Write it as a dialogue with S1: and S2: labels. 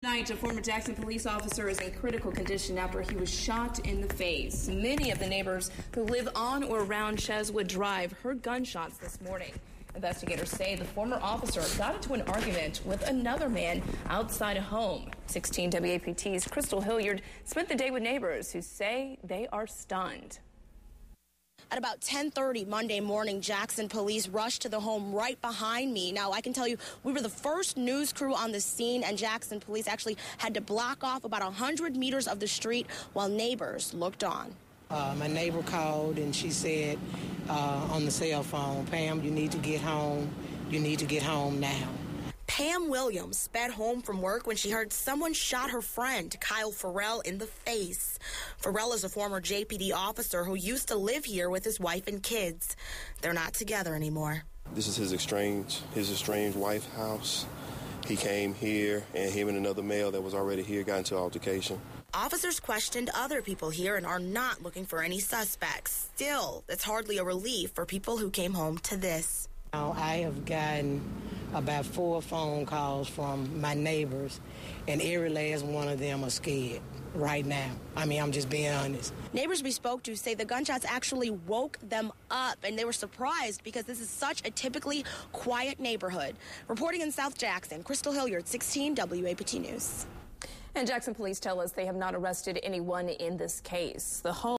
S1: Tonight, a former Jackson police officer is in critical condition after he was shot in the face. Many of the neighbors who live on or around Cheswood Drive heard gunshots this morning. Investigators say the former officer got into an argument with another man outside a home. 16 WAPT's Crystal Hilliard spent the day with neighbors who say they are stunned.
S2: At about 10:30 Monday morning, Jackson police rushed to the home right behind me. Now, I can tell you, we were the first news crew on the scene, and Jackson police actually had to block off about 100 meters of the street while neighbors looked on.
S3: Uh, my neighbor called and she said uh, on the cell phone, Pam, you need to get home. You need to get home now.
S2: Pam Williams sped home from work when she heard someone shot her friend, Kyle Ferrell, in the face. Ferrell is a former JPD officer who used to live here with his wife and kids. They're not together anymore.
S4: This is his estranged, his estranged wife house. He came here, and him and another male that was already here got into altercation.
S2: Officers questioned other people here and are not looking for any suspects. Still, it's hardly a relief for people who came home to this.
S3: Now, I have gotten about four phone calls from my neighbors, and every last one of them are scared right now. I mean, I'm just being honest.
S2: Neighbors we spoke to say the gunshots actually woke them up, and they were surprised because this is such a typically quiet neighborhood. Reporting in South Jackson, Crystal Hilliard, 16 WAPT News.
S1: And Jackson police tell us they have not arrested anyone in this case. The home